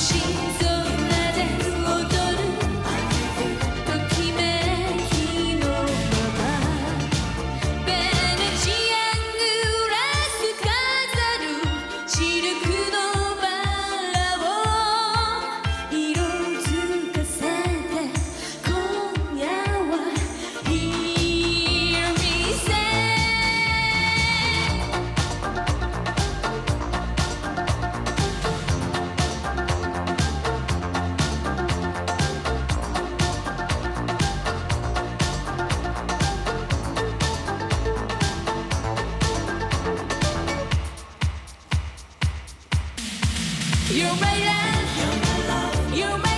she You're my love. You're my love. You're my